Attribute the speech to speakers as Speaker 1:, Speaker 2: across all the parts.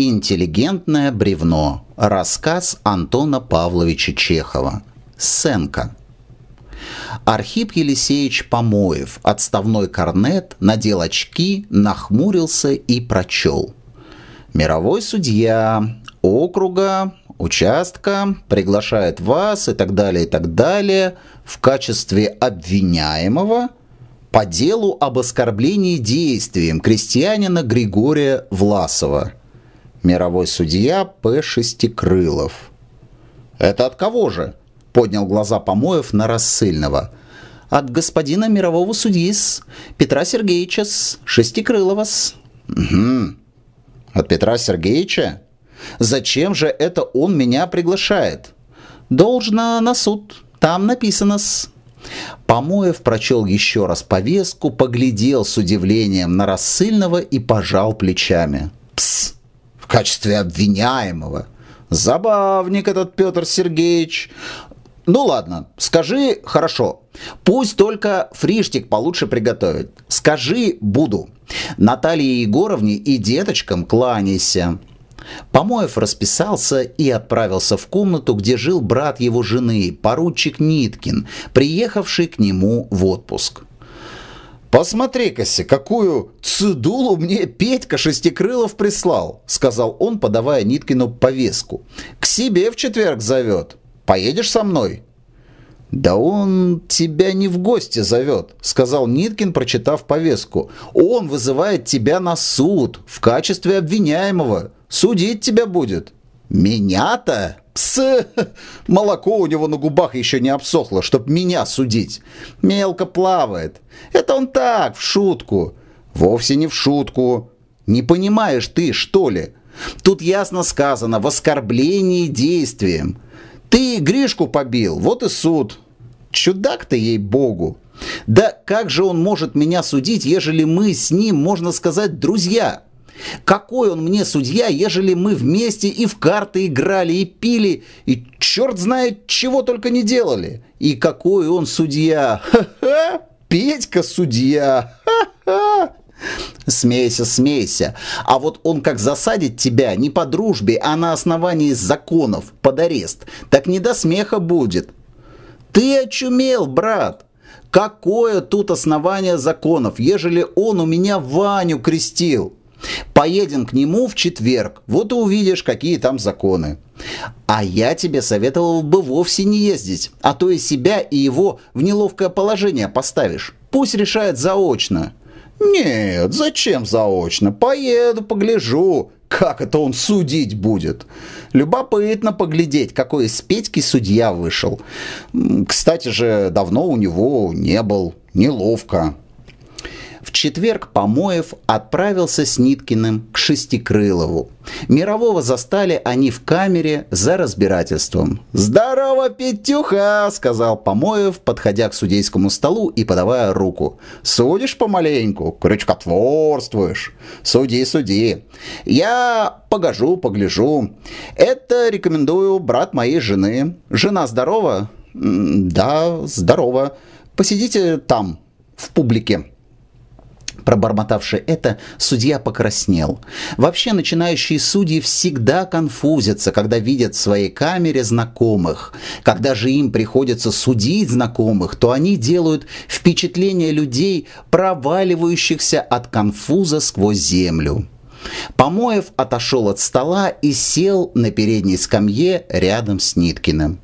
Speaker 1: Интеллигентное бревно. Рассказ Антона Павловича Чехова. Сценка. Архип Елисеевич Помоев, отставной корнет, надел очки, нахмурился и прочел. Мировой судья округа, участка приглашает вас и так далее, и так далее в качестве обвиняемого по делу об оскорблении действием крестьянина Григория Власова. Мировой судья П. Шестикрылов. «Это от кого же?» – поднял глаза Помоев на рассыльного. «От господина мирового судьи с Петра Сергеевича с Шестикрылова с». «Угу. От Петра Сергеевича? Зачем же это он меня приглашает?» «Должно на суд. Там написано с...» Помоев прочел еще раз повестку, поглядел с удивлением на рассыльного и пожал плечами. «Пс! Качестве обвиняемого! Забавник этот Петр Сергеевич! Ну ладно, скажи хорошо. Пусть только фриштик получше приготовит. Скажи «буду». Наталье Егоровне и деточкам кланяйся. Помоев расписался и отправился в комнату, где жил брат его жены, поручик Ниткин, приехавший к нему в отпуск. «Посмотри-ка, какую цидулу мне Петька Шестикрылов прислал», сказал он, подавая Ниткину повестку. «К себе в четверг зовет. Поедешь со мной?» «Да он тебя не в гости зовет», — сказал Ниткин, прочитав повестку. «Он вызывает тебя на суд в качестве обвиняемого. Судить тебя будет». «Меня-то?» Пс! Молоко у него на губах еще не обсохло, чтоб меня судить. Мелко плавает. Это он так, в шутку. Вовсе не в шутку. Не понимаешь ты, что ли? Тут ясно сказано, в оскорблении действием. Ты Гришку побил, вот и суд. Чудак ты, ей-богу. Да как же он может меня судить, ежели мы с ним, можно сказать, друзья?» Какой он мне судья, ежели мы вместе и в карты играли, и пили, и черт знает, чего только не делали. И какой он судья. Ха-ха! Петька судья. Ха-ха! Смейся, смейся. А вот он как засадит тебя не по дружбе, а на основании законов под арест, так не до смеха будет. Ты очумел, брат. Какое тут основание законов, ежели он у меня Ваню крестил? Поедем к нему в четверг, вот и увидишь, какие там законы. А я тебе советовал бы вовсе не ездить, а то и себя, и его в неловкое положение поставишь. Пусть решает заочно. Нет, зачем заочно? Поеду, погляжу, как это он судить будет. Любопытно поглядеть, какой из Петьки судья вышел. Кстати же, давно у него не был. Неловко. В четверг Помоев отправился с Ниткиным к Шестикрылову. Мирового застали они в камере за разбирательством. «Здорово, Петюха!» — сказал Помоев, подходя к судейскому столу и подавая руку. «Судишь помаленьку, крючкотворствуешь. Суди, суди. Я погожу, погляжу. Это рекомендую брат моей жены. Жена здорова?» «Да, здорова. Посидите там, в публике». Пробормотавший это, судья покраснел. Вообще начинающие судьи всегда конфузятся, когда видят в своей камере знакомых. Когда же им приходится судить знакомых, то они делают впечатление людей, проваливающихся от конфуза сквозь землю. Помоев отошел от стола и сел на передней скамье рядом с Ниткиным.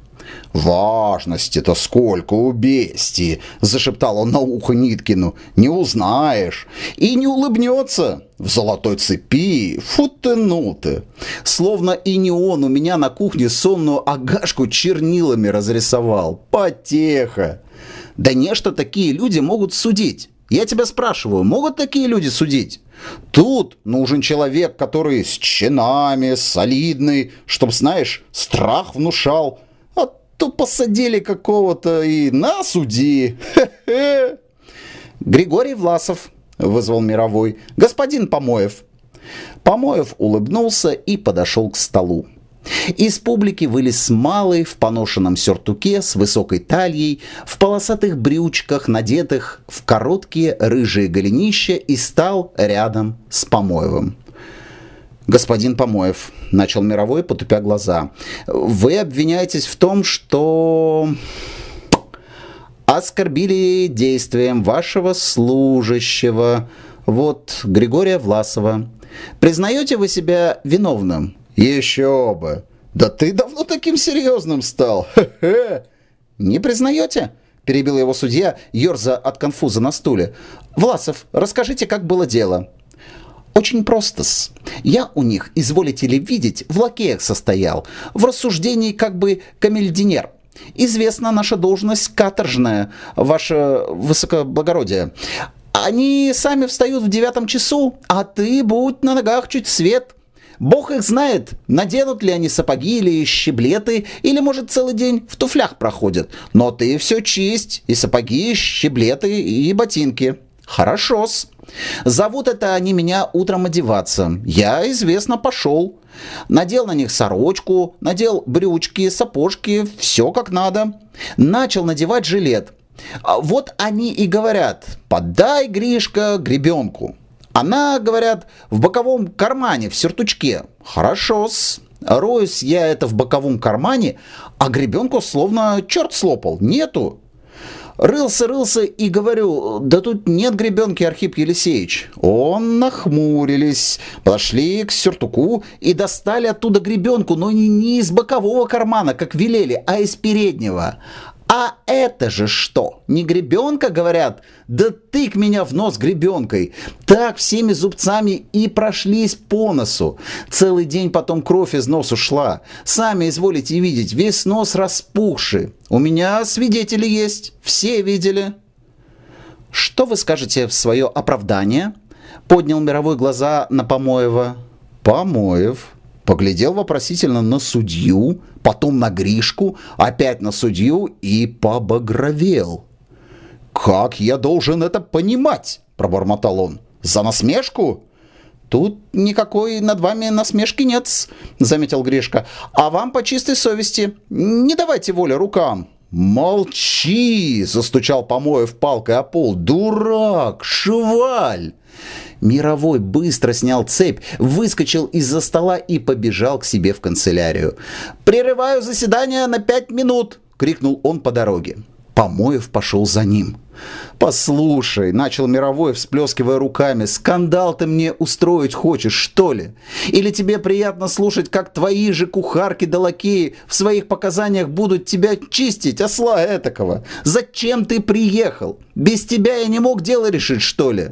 Speaker 1: «Важности-то сколько у бестии!» – зашептал он на ухо Ниткину. «Не узнаешь! И не улыбнется! В золотой цепи! Фу ты ну ты!» Словно и не он у меня на кухне сонную агашку чернилами разрисовал. Потеха! Да нечто такие люди могут судить. Я тебя спрашиваю, могут такие люди судить? Тут нужен человек, который с чинами, солидный, чтоб, знаешь, страх внушал, то посадили какого-то и на суди. Григорий Власов, вызвал Мировой. Господин Помоев. Помоев улыбнулся и подошел к столу. Из публики вылез малый в поношенном сюртуке с высокой талией, в полосатых брючках, надетых в короткие рыжие голенища и стал рядом с Помоевым. «Господин Помоев», — начал Мировой, потупя глаза, — «вы обвиняетесь в том, что оскорбили действием вашего служащего, вот, Григория Власова. Признаете вы себя виновным?» «Еще бы! Да ты давно таким серьезным стал! Хе-хе!» «Не признаете?» — перебил его судья, ерза от конфуза на стуле. «Власов, расскажите, как было дело». Очень просто-с. Я у них, изволите ли видеть, в лакеях состоял, в рассуждении как бы камельдинер. Известна наша должность каторжная, ваше высокоблагородие. Они сами встают в девятом часу, а ты будь на ногах чуть свет. Бог их знает, наденут ли они сапоги или щеблеты, или, может, целый день в туфлях проходят. Но ты все чисть, и сапоги, и щеблеты, и ботинки. Хорошо-с. Зовут это они меня утром одеваться. Я, известно, пошел. Надел на них сорочку, надел брючки, сапожки, все как надо. Начал надевать жилет. А вот они и говорят, подай, Гришка, гребенку. Она, говорят, в боковом кармане, в сюртучке. Хорошо-с. Роюсь я это в боковом кармане, а гребенку словно черт слопал. Нету. Рылся, рылся и говорю, да тут нет гребенки, Архип Елисеевич. Он нахмурились, подошли к сюртуку и достали оттуда гребенку, но не из бокового кармана, как велели, а из переднего. А это же что? Не гребенка, говорят? Да тык меня в нос гребенкой. Так всеми зубцами и прошлись по носу. Целый день потом кровь из носу шла. Сами изволите видеть, весь нос распухший. У меня свидетели есть, все видели. Что вы скажете в свое оправдание? Поднял мировой глаза на Помоева. Помоев поглядел вопросительно на судью, потом на Гришку, опять на судью и побагровел. «Как я должен это понимать?» – пробормотал он. «За насмешку?» «Тут никакой над вами насмешки нет», — заметил Гришка. «А вам по чистой совести. Не давайте воли рукам». «Молчи!» — застучал помоев палкой о пол. «Дурак! Шваль!» Мировой быстро снял цепь, выскочил из-за стола и побежал к себе в канцелярию. «Прерываю заседание на пять минут!» — крикнул он по дороге. Помоев пошел за ним. «Послушай», — начал Мировой, всплескивая руками, «скандал ты мне устроить хочешь, что ли? Или тебе приятно слушать, как твои же кухарки да лакеи в своих показаниях будут тебя чистить, осла этакого? Зачем ты приехал? Без тебя я не мог дело решить, что ли?»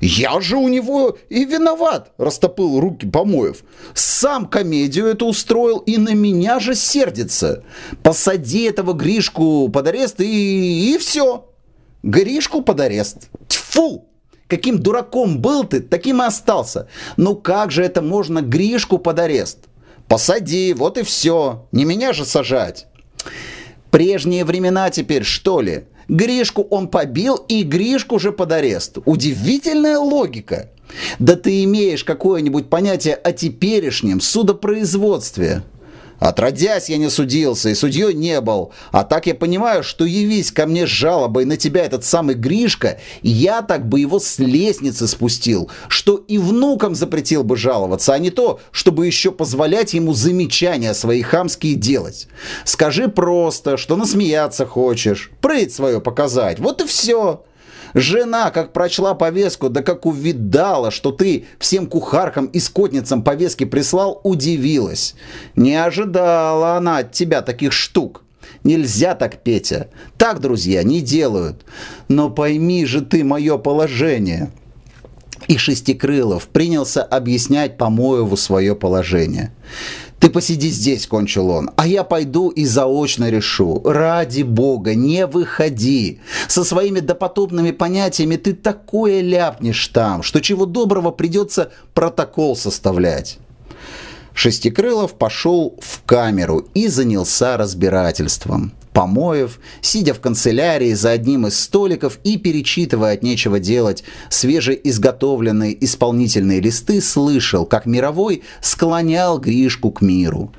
Speaker 1: «Я же у него и виноват!» – растопыл руки Помоев. «Сам комедию это устроил и на меня же сердится. Посади этого Гришку под арест и, и все. Гришку под арест. Тьфу!» Каким дураком был ты, таким и остался. Ну как же это можно Гришку под арест? Посади, вот и все. Не меня же сажать. Прежние времена теперь, что ли? Гришку он побил, и Гришку же под арест. Удивительная логика. Да ты имеешь какое-нибудь понятие о теперешнем судопроизводстве? Отродясь, я не судился и судьей не был. А так я понимаю, что явись ко мне с жалобой на тебя этот самый Гришка, я так бы его с лестницы спустил, что и внукам запретил бы жаловаться, а не то, чтобы еще позволять ему замечания свои хамские делать. Скажи просто, что насмеяться хочешь, прыть свое показать, вот и все. Жена, как прочла повестку, да как увидала, что ты всем кухаркам и скотницам повестки прислал, удивилась. Не ожидала она от тебя таких штук. Нельзя так, Петя. Так, друзья, не делают. Но пойми же ты мое положение. И Шестикрылов принялся объяснять Помоеву свое положение. «Ты посиди здесь», — кончил он, — «а я пойду и заочно решу. Ради бога, не выходи. Со своими допотопными понятиями ты такое ляпнешь там, что чего доброго придется протокол составлять». Шестикрылов пошел в камеру и занялся разбирательством. Помоев, сидя в канцелярии за одним из столиков и перечитывая от нечего делать свежеизготовленные исполнительные листы, слышал, как Мировой склонял Гришку к миру.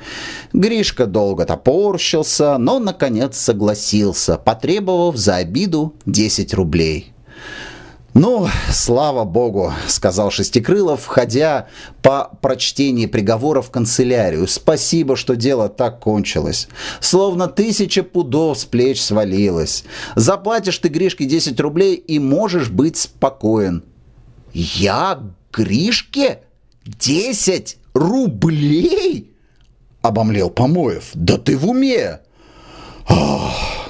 Speaker 1: Гришка долго топорщился, но, наконец, согласился, потребовав за обиду 10 рублей. «Ну, слава богу», — сказал Шестикрылов, входя по прочтении приговора в канцелярию. «Спасибо, что дело так кончилось. Словно тысяча пудов с плеч свалилось. Заплатишь ты Гришке 10 рублей и можешь быть спокоен». «Я Гришке? 10 рублей?» — обомлел Помоев. «Да ты в уме!»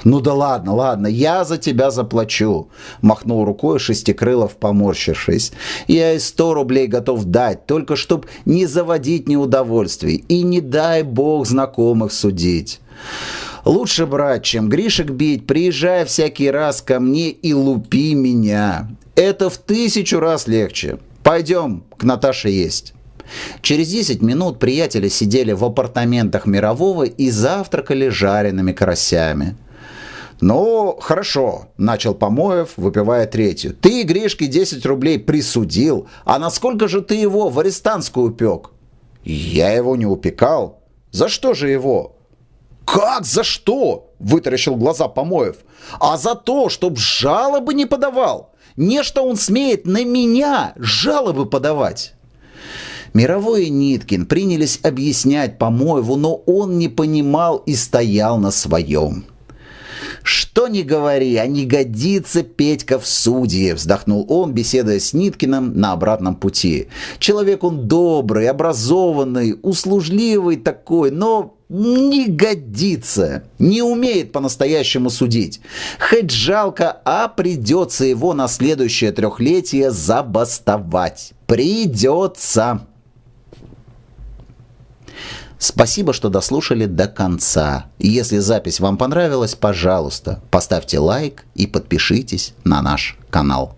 Speaker 1: «Ну да ладно, ладно, я за тебя заплачу», — махнул рукой Шестикрылов, поморщившись. «Я и сто рублей готов дать, только чтоб не заводить неудовольствий и не дай бог знакомых судить». Лучше, брать, чем Гришек бить, приезжай всякий раз ко мне и лупи меня. Это в тысячу раз легче. Пойдем, к Наташе есть». Через 10 минут приятели сидели в апартаментах Мирового и завтракали жареными карасями. «Ну, хорошо», — начал Помоев, выпивая третью. «Ты, Гришке, 10 рублей присудил, а насколько же ты его в арестантскую упек?» «Я его не упекал. За что же его?» «Как за что?» — вытаращил глаза Помоев. «А за то, чтоб жалобы не подавал. Не что он смеет на меня жалобы подавать». Мировой и Ниткин принялись объяснять Помоеву, но он не понимал и стоял на своем. «Что не говори, а не годится Петька в судье», — вздохнул он, беседуя с Ниткиным на обратном пути. «Человек он добрый, образованный, услужливый такой, но не годится, не умеет по-настоящему судить. Хоть жалко, а придется его на следующее трехлетие забастовать. Придется». Спасибо, что дослушали до конца. Если запись вам понравилась, пожалуйста, поставьте лайк и подпишитесь на наш канал.